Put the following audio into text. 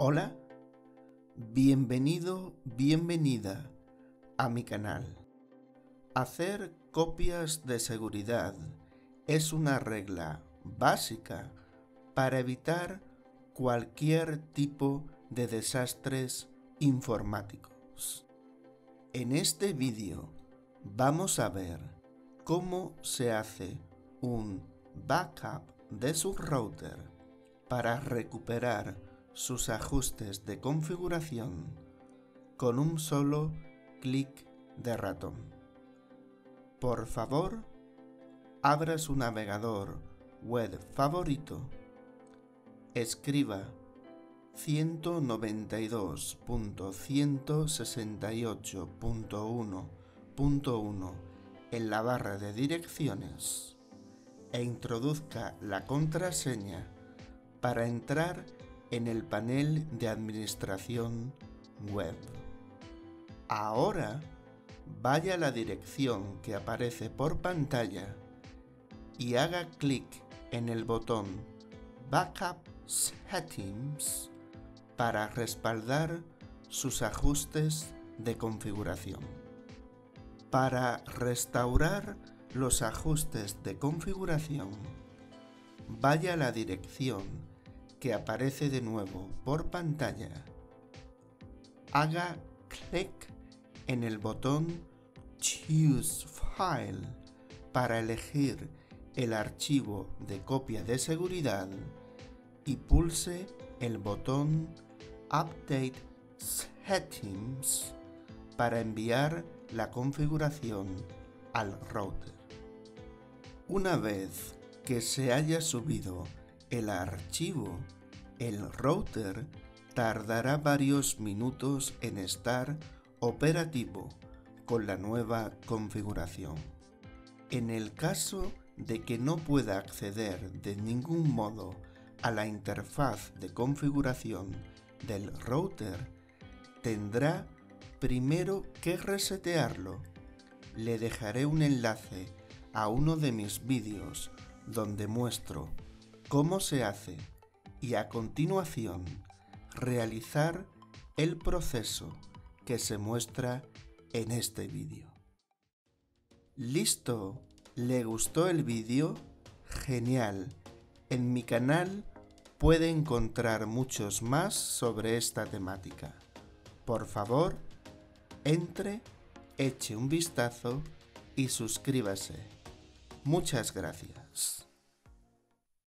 Hola, bienvenido, bienvenida a mi canal. Hacer copias de seguridad es una regla básica para evitar cualquier tipo de desastres informáticos. En este vídeo vamos a ver cómo se hace un backup de su router para recuperar sus ajustes de configuración con un solo clic de ratón. Por favor, abra su navegador web favorito, escriba 192.168.1.1 en la barra de direcciones e introduzca la contraseña para entrar en el panel de administración web. Ahora vaya a la dirección que aparece por pantalla y haga clic en el botón Backup Settings para respaldar sus ajustes de configuración. Para restaurar los ajustes de configuración, vaya a la dirección que aparece de nuevo por pantalla. Haga clic en el botón Choose File para elegir el archivo de copia de seguridad y pulse el botón Update Settings para enviar la configuración al router. Una vez que se haya subido el archivo, el router tardará varios minutos en estar operativo con la nueva configuración. En el caso de que no pueda acceder de ningún modo a la interfaz de configuración del router, tendrá primero que resetearlo. Le dejaré un enlace a uno de mis vídeos donde muestro cómo se hace y a continuación realizar el proceso que se muestra en este vídeo. ¿Listo? ¿Le gustó el vídeo? Genial. En mi canal puede encontrar muchos más sobre esta temática. Por favor, entre, eche un vistazo y suscríbase. Muchas gracias.